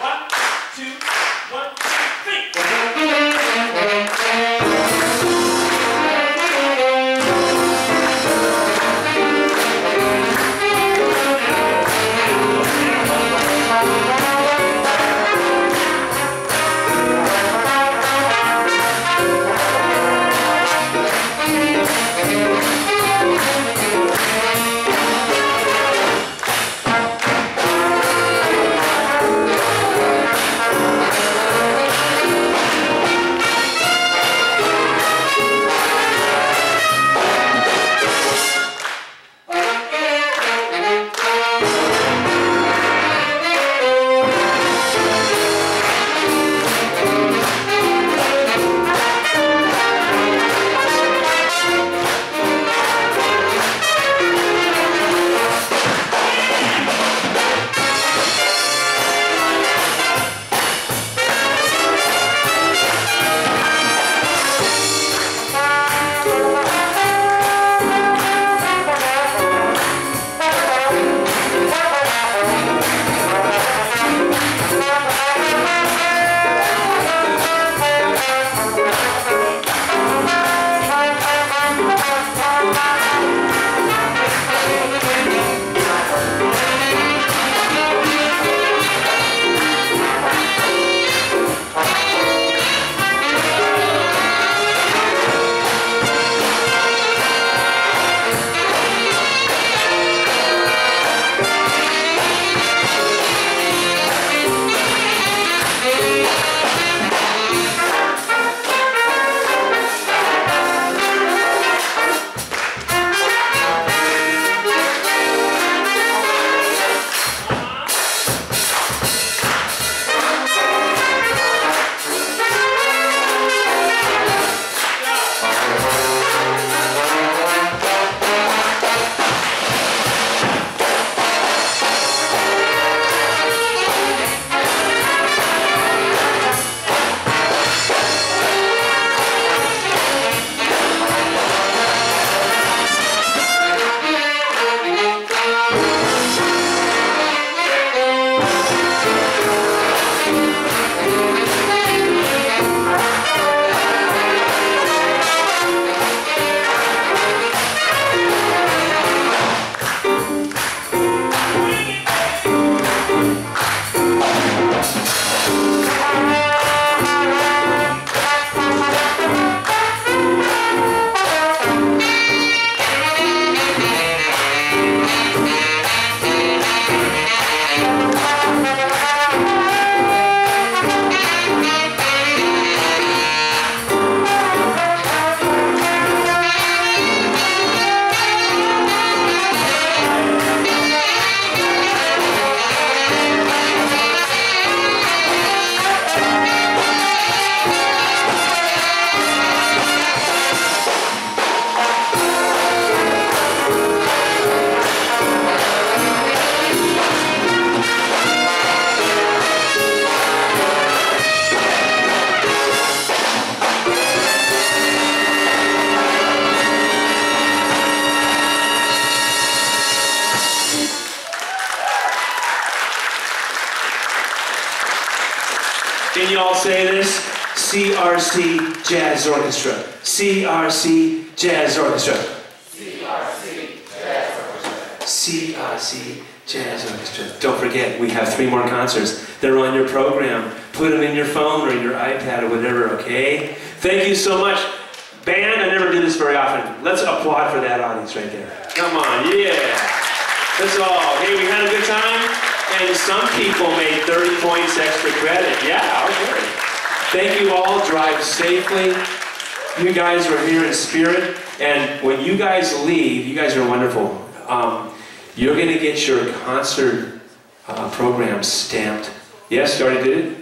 One, Can you all say this? CRC Jazz Orchestra. CRC Jazz Orchestra. CRC Jazz Orchestra. CRC Jazz Orchestra. Don't forget, we have three more concerts. They're on your program. Put them in your phone or your iPad or whatever, okay? Thank you so much. Band, I never do this very often. Let's applaud for that audience right there. Come on, yeah. That's all. Hey, we had a good time, and some people made 30 points extra credit. Yeah, okay. Thank you all. Drive safely. You guys are here in spirit, and when you guys leave, you guys are wonderful. Um, you're going to get your concert uh, program stamped. Yes, you already did it?